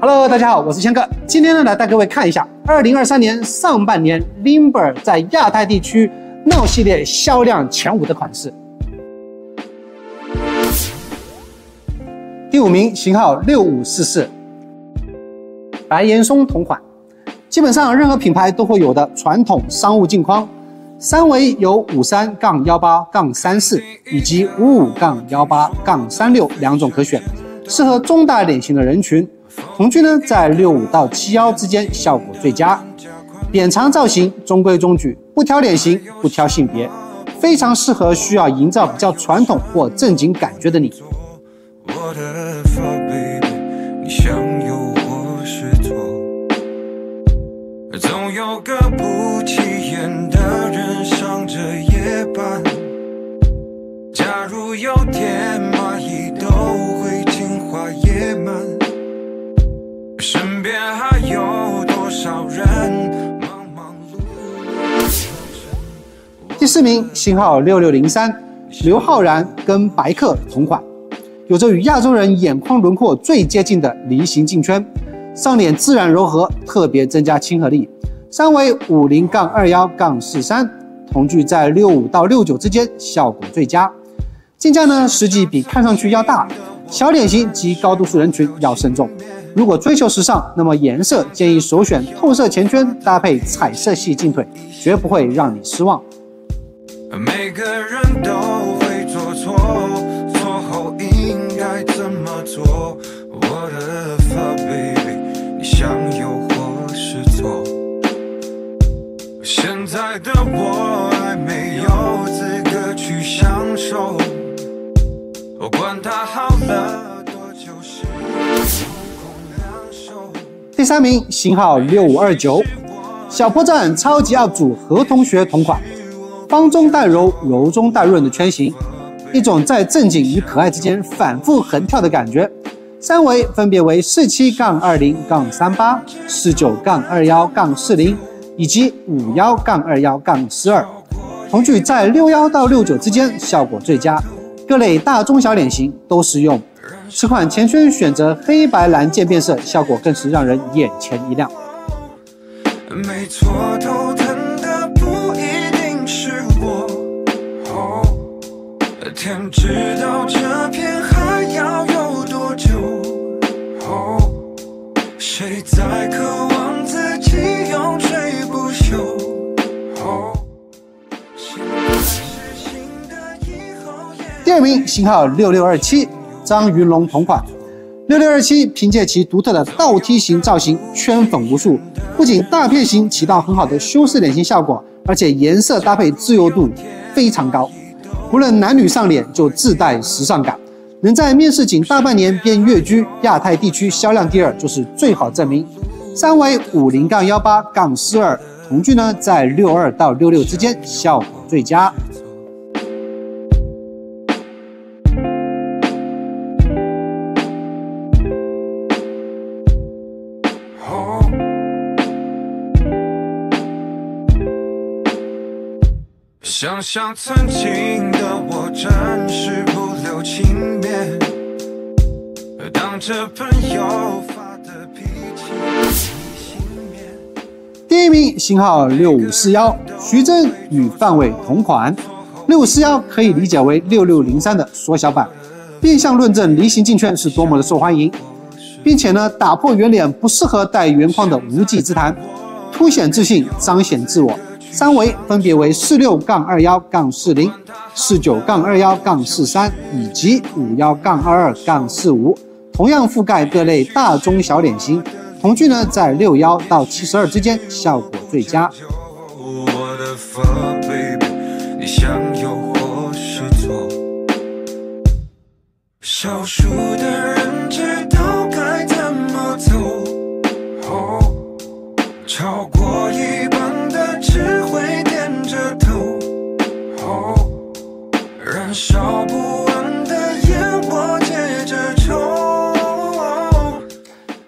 Hello，大家好，我是千哥。今天呢，来带各位看一下二零二三年上半年 Limber 在亚太地区 Now 系列销量前五的款式。第五名型号六五四四，白岩松同款，基本上任何品牌都会有的传统商务镜框，三维有五三杠幺八杠三四以及五五杠幺八杠三六两种可选，适合中大脸型的人群。瞳距呢在六五到七幺之间，效果最佳。扁长造型中规中矩，不挑脸型，不挑性别，非常适合需要营造比较传统或正经感觉的你。总有个不起眼的人上着夜班。假如有天蚂蚁都会四名型号六六零三，刘昊然跟白客同款，有着与亚洲人眼眶轮廓最接近的梨形镜圈，上脸自然柔和，特别增加亲和力。三围五零杠二幺杠四三，瞳距在六五到六九之间，效果最佳。镜架呢，实际比看上去要大，小脸型及高度数人群要慎重。如果追求时尚，那么颜色建议首选透色前圈搭配彩色系镜腿，绝不会让你失望。每个人都会做错，错后应该怎么做？我的发 baby，你想有或是错？现在的我还没有资格去享受，我管它好了。第三名型号六五二九，小破站超级 UP 主何同学同款，方中带柔，柔中带润的圈型，一种在正经与可爱之间反复横跳的感觉。三围分别为四七杠二零杠三八、四九杠二幺杠四零以及五幺杠二幺杠四二，瞳距在六幺到六九之间，效果最佳，各类大中小脸型都适用。此款前圈选择黑白蓝渐变色，效果更是让人眼前一亮。没错，头天知道这片海要有多久。哦谁在渴望自己永垂不朽？哦第二名型号六六二七。张云龙同款六六二七，凭借其独特的倒梯形造型，圈粉无数。不仅大片型起到很好的修饰脸型效果，而且颜色搭配自由度非常高，无论男女上脸就自带时尚感。能在面试仅大半年便跃居亚太地区销量第二，就是最好证明。三围五零杠幺八杠四二，瞳距呢在六二到六六之间，效果最佳。想想曾经的我，真是不留情面。当着朋友发的脾气，第一名型号六五四幺，徐峥与范伟同款。六五四幺可以理解为六六零三的缩小版，变相论证梨形镜圈是多么的受欢迎，并且呢，打破圆脸不适合戴圆框的无稽之谈，凸显自信，彰显自我。三围分别为四六杠二幺杠四零、四九杠二幺杠四三以及五幺杠二二杠四五，同样覆盖各类大中小脸型，瞳距呢在六幺到七十二之间，效果最佳。少数的人知道该怎么走，超过一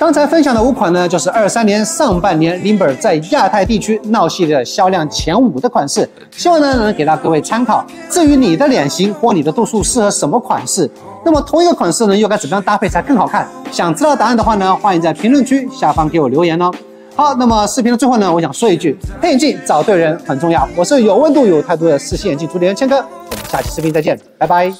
刚才分享的五款呢，就是二三年上半年 Limber 在亚太地区闹系列销量前五的款式，希望呢能给到各位参考。至于你的脸型或你的度数适合什么款式，那么同一个款式呢又该怎么样搭配才更好看？想知道答案的话呢，欢迎在评论区下方给我留言哦。好，那么视频的最后呢，我想说一句，配眼镜找对人很重要。我是有温度有态度的四线眼镜主理人谦哥，我们下期视频再见，拜拜。